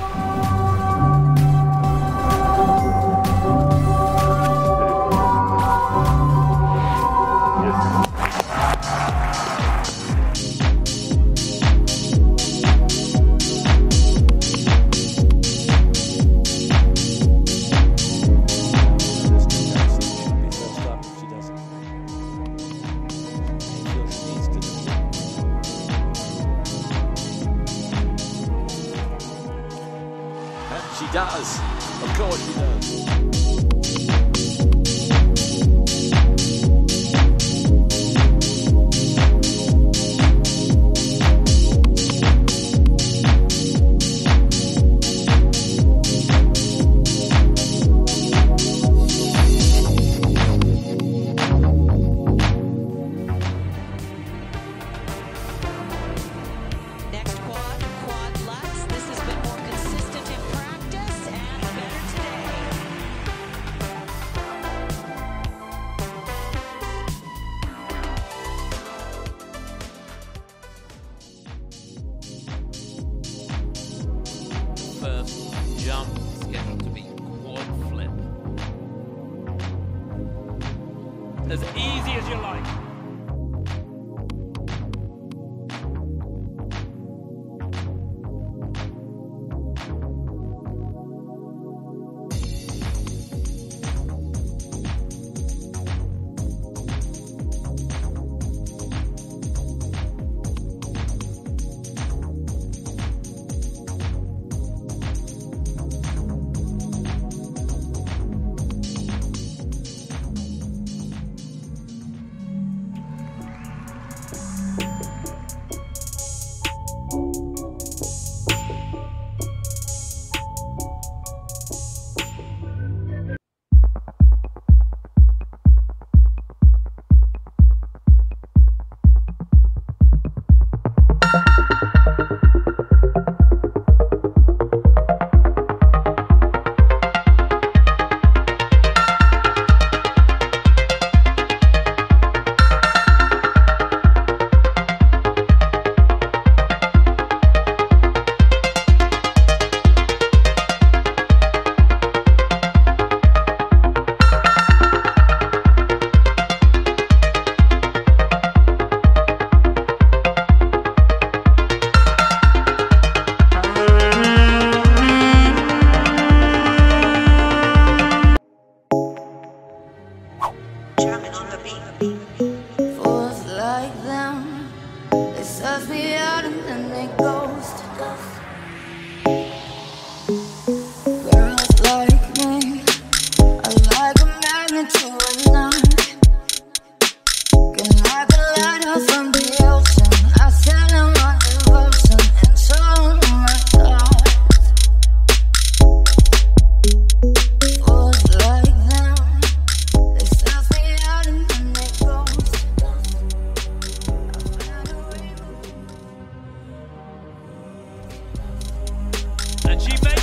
Bye. does. Of course he does. jump is scheduled to be quad flip. As easy as you like. Them, they suss me out and then they ghost. Girls like me, are like a magnet to a achievement.